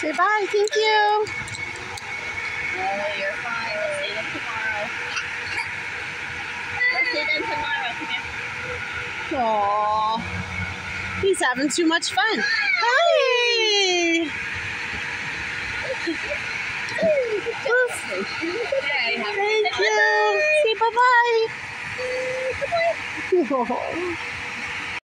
Say bye. Thank you. Oh, you're fine. We'll see them tomorrow. We'll see them tomorrow. Come here. Aww. He's having too much fun. Hi. Thank you. Say you. Say bye-bye.